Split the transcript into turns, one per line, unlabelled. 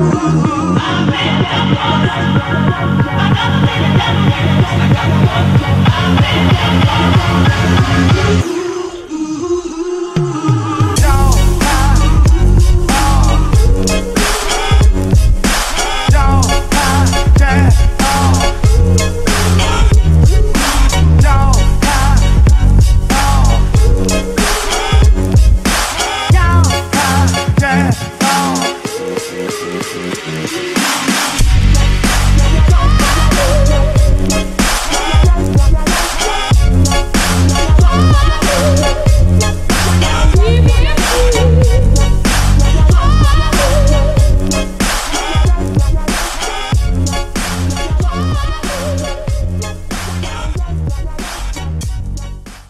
I'm in the Now, now.